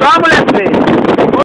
Só mulher feia.